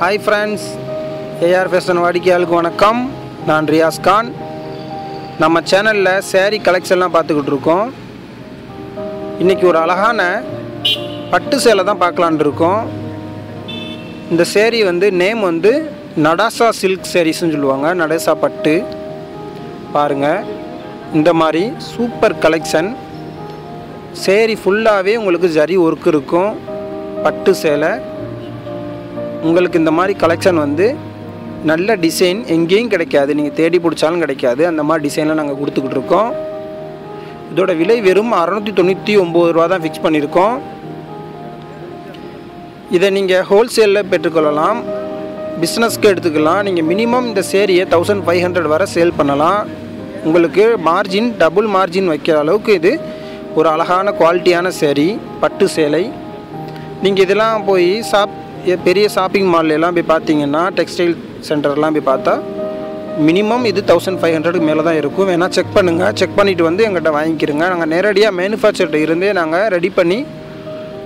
Hi friends AR fashion வாடிக்கையாளுக்கு வணக்கம். நான் ரியாஸ் கான். நம்ம சேனலில் சேரீ கலெக்ஷன்லாம் பார்த்துக்கிட்டு இருக்கோம். இன்றைக்கி ஒரு அழகான பட்டு சேலை தான் பார்க்கலான் இருக்கோம். இந்த சேரீ வந்து நேம் வந்து நடாசா சில்க் சேரீஸ்னு சொல்லுவாங்க. நடேசா பட்டு. பாருங்கள் இந்த மாதிரி சூப்பர் கலெக்ஷன் சேரீ ஃபுல்லாகவே உங்களுக்கு ஜரி ஒர்க் இருக்கும். பட்டு சேலை. உங்களுக்கு இந்த மாதிரி கலெக்ஷன் வந்து நல்ல டிசைன் எங்கேயும் கிடைக்காது. நீங்கள் தேடி பிடிச்சாலும் கிடைக்காது. அந்த மாதிரி டிசைனில் நாங்கள் கொடுத்துக்கிட்டு இருக்கோம். இதோட விலை வெறும் அறநூற்றி தொண்ணூற்றி ஒம்பது ரூபா தான் ஃபிக்ஸ் பண்ணியிருக்கோம். இதை நீங்கள் ஹோல்சேலில் பெற்றுக்கொள்ளலாம். பிஸ்னஸ்க்கு எடுத்துக்கலாம். நீங்கள் மினிமம் இந்த சேரியை தௌசண்ட் ஃபைவ் ஹண்ட்ரட் வரை சேல் பண்ணலாம். உங்களுக்கு மார்ஜின் டபுள் மார்ஜின் வைக்கிற அளவுக்கு இது ஒரு அழகான குவாலிட்டியான சேரீ பட்டு சேலை. நீங்கள் இதெல்லாம் போய் ஷாப் பெரிய ஷாப்பிங் மால்லாம் போய் பார்த்தீங்கன்னா டெக்ஸ்டைல் சென்டர்லாம் போய் பார்த்தா மினிமம் இது தௌசண்ட் ஃபைவ் ஹண்ட்ரடுக்கு மேலே தான் இருக்கும். வேணால் செக் பண்ணுங்கள் செக் பண்ணிவிட்டு வந்து எங்கள்கிட்ட வாங்கிக்கிறோங்க நாங்கள் நேரடியாக மேனுஃபேக்சர்கிட்ட இருந்தே நாங்கள் ரெடி பண்ணி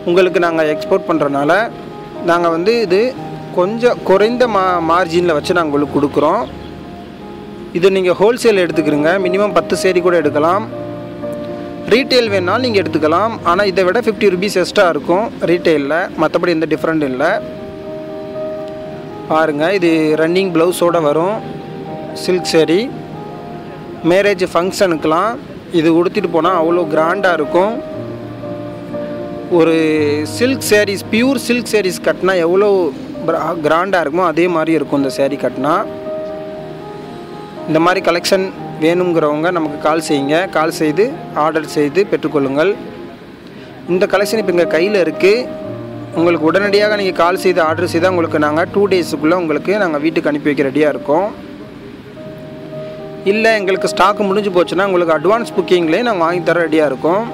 உங்களுக்கு நாங்கள் எக்ஸ்போர்ட் பண்ணுறனால நாங்கள் வந்து இது கொஞ்சம் குறைந்த மா மார்ஜினில் வச்சு நாங்கள் உங்களுக்கு கொடுக்குறோம். இது நீங்கள் ஹோல்சேல் எடுத்துக்கிறீங்க மினிமம் பத்து சேரி கூட எடுக்கலாம். ரீட்டைல் வேணாலும் நீங்கள் எடுத்துக்கலாம். ஆனால் இதை விட ஃபிஃப்டி ருபீஸ் எக்ஸ்ட்ரா இருக்கும் ரீட்டைலில் மற்றபடி எந்த டிஃப்ரெண்ட் இல்லை. பாருங்கள் இது ரன்னிங் ப்ளவுஸோடு வரும். சில்க் சேரீ மேரேஜ் ஃபங்க்ஷனுக்கெலாம் இது உடுத்திட்டு போனால் அவ்வளோ கிராண்டாக இருக்கும். ஒரு silk sarees pure silk sarees கட்டினா எவ்வளோ கிராண்டாக இருக்குமோ அதே மாதிரி இருக்கும் இந்த சேரீ கட்டினா. இந்த மாதிரி கலெக்ஷன் வேணுங்கிறவங்க நமக்கு கால் செய்யுங்க. கால் செய்து ஆர்டர் செய்து பெற்றுக்கொள்ளுங்கள். இந்த கலெக்ஷன் இப்போ எங்கள் கையில் இருக்குது உங்களுக்கு உடனடியாக நீங்கள் கால் செய்து ஆர்டர் செய்தால் உங்களுக்கு நாங்கள் டூ டேஸுக்குள்ளே உங்களுக்கு நாங்கள் வீட்டுக்கு அனுப்பி வைக்க ரெடியாக இருக்கோம். இல்லை எங்களுக்கு ஸ்டாக் முடிஞ்சு போச்சுன்னா உங்களுக்கு அட்வான்ஸ் புக்கிங்லேயே நாங்கள் வாங்கி தர ரெடியாக இருக்கோம்.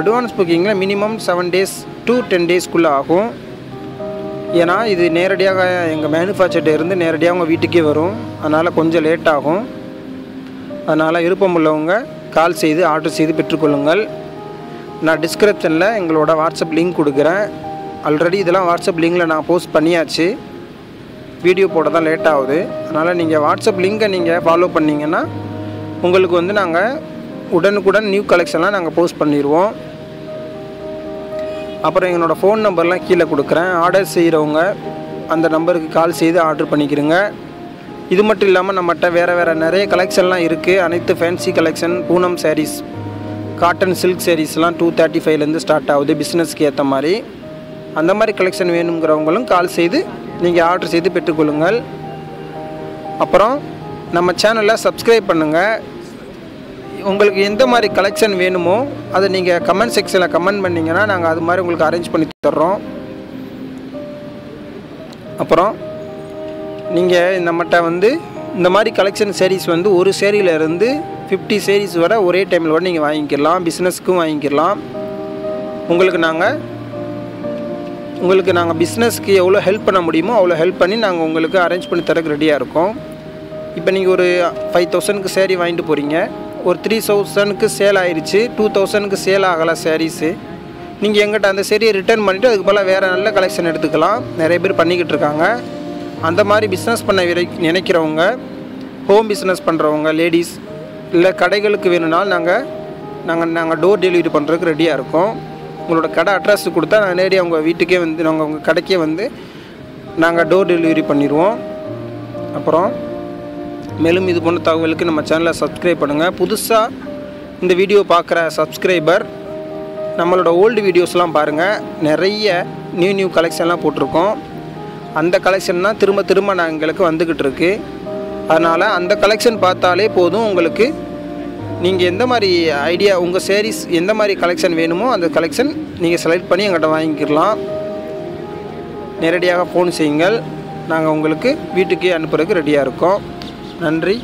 Advance புக்கிங்கில் minimum seven days to ten டேஸ்க்குள்ளே ஆகும். ஏன்னா இது நேரடியாக எங்கள் மேனுஃபேக்சர்கிட்ட இருந்து நேரடியாக உங்கள் வீட்டுக்கே வரும். அதனால் கொஞ்சம் லேட் ஆகும். அதனால் விருப்பம் உள்ளவங்க கால் செய்து ஆர்டர் செய்து பெற்றுக்கொள்ளுங்கள். நான் டிஸ்கிரிப்ஷனில் எங்களோட வாட்ஸ்அப் லிங்க் கொடுக்குறேன். ஆல்ரெடி இதெல்லாம் வாட்ஸ்அப் லிங்கில் நான் போஸ்ட் பண்ணியாச்சு. வீடியோ போட தான் லேட் ஆகுது. அதனால் நீங்கள் வாட்ஸ்அப் லிங்கை நீங்கள் ஃபாலோ பண்ணிங்கன்னா உங்களுக்கு வந்து நாங்கள் உடனுக்குடன் நியூ கலெக்ஷன்லாம் நாங்கள் போஸ்ட் பண்ணிடுவோம் அப்புறம் என்னோடய ஃபோன் நம்பர்லாம் கீழே கொடுக்குறேன். ஆர்டர் செய்கிறவங்க அந்த நம்பருக்கு கால் செய்து ஆர்டர் பண்ணிக்கிறேங்க இது மட்டும் இல்லாமல் நம்மகிட்ட வேறு வேறு நிறைய கலெக்ஷன்லாம் இருக்குது அனைத்து fancy collection Poonam sarees cotton silk சாரீஸ்லாம் டூ தேர்ட்டி ஃபைவ்லேருந்து ஸ்டார்ட் ஆகுது. பிஸ்னஸ்க்கு ஏற்ற மாதிரி. அந்த மாதிரி கலெக்ஷன் வேணுங்கிறவங்களும் கால் செய்து நீங்கள் ஆர்டர் செய்து பெற்றுக்கொள்ளுங்கள். அப்புறம் நம்ம சேனலை சப்ஸ்கிரைப் பண்ணுங்கள் உங்களுக்கு எந்த மாதிரி கலெக்ஷன் வேணுமோ அதை நீங்கள் கமெண்ட் செக்ஷனில் கமெண்ட் பண்ணிங்கன்னா நாங்கள் அது மாதிரி உங்களுக்கு அரேஞ்ச் பண்ணி தர்றோம். அப்புறம் நீங்கள் நம்மகிட்ட வந்து இந்த மாதிரி கலெக்ஷன் சேரீஸ் வந்து ஒரு சேரீலேருந்து ஃபிஃப்டி சேரீஸ் வர ஒரே டைமில் கூட நீங்கள் வாங்கிக்கலாம் பிஸ்னஸ்க்கும் வாங்கிக்கலாம் உங்களுக்கு நாங்கள் உங்களுக்கு நாங்கள் பிஸ்னஸ்க்கு எவ்வளோ ஹெல்ப் பண்ண முடியுமோ அவ்வளோ ஹெல்ப் பண்ணி நாங்கள் உங்களுக்கு அரேஞ்ச் பண்ணி தரக்கு ரெடியாக இருக்கோம். இப்போ நீங்கள் ஒரு ஃபைவ் தௌசண்ட்க்கு சேரீ வாங்கிட்டு போகிறீங்க ஒரு த்ரீ தௌசண்ட்க்கு சேல் ஆயிடுச்சு டூ தௌசண்ட்க்கு சேல் ஆகலை சேரீஸு நீங்கள் எங்கிட்ட அந்த சேரீயை ரிட்டர்ன் பண்ணிவிட்டு அதுக்கு போல் வேறு நல்ல கலெக்ஷன் எடுத்துக்கலாம். நிறைய பேர் பண்ணிக்கிட்டு இருக்காங்க. அந்த மாதிரி பிஸ்னஸ் பண்ண விரை நினைக்கிறவங்க ஹோம் பிஸ்னஸ் பண்ணுறவங்க லேடிஸ் இல்லை கடைகளுக்கு வேணும்னாலும் நாங்கள் நாங்கள் நாங்கள் டோர் டெலிவரி பண்ணுறதுக்கு ரெடியாக இருக்கோம். உங்களோட கடை அட்ரஸ் கொடுத்தா நான் நேரடியாக உங்கள் வீட்டுக்கே வந்து நாங்கள் உங்கள் கடைக்கே வந்து நாங்கள் டோர் டெலிவரி பண்ணிடுவோம். அப்புறம் மேலும் இது போன்ற தகவலுக்கு நம்ம சேனலை சப்ஸ்கிரைப் பண்ணுங்கள் புதுசாக இந்த வீடியோ பார்க்குற சப்ஸ்கிரைபர் நம்மளோட ஓல்டு வீடியோஸ்லாம் பாருங்கள் நிறைய நியூ நியூ கலெக்ஷன்லாம் போட்டிருக்கோம். அந்த கலெக்ஷன் தான் திரும்ப திரும்ப நான் எங்களுக்கு வந்துக்கிட்டு இருக்கு. அதனால் அந்த கலெக்ஷன் பார்த்தாலே போதும் உங்களுக்கு. நீங்கள் எந்த மாதிரி ஐடியா உங்கள் சேரீஸ் எந்த மாதிரி கலெக்ஷன் வேணுமோ அந்த கலெக்ஷன் நீங்கள் செலக்ட் பண்ணி எங்கள்கிட்ட வாங்கிக்கலாம் நேரடியாக ஃபோன் செய்யுங்கள். நாங்கள் உங்களுக்கு வீட்டுக்கே அனுப்புறதுக்கு ரெடியாக இருக்கோம். நன்றி.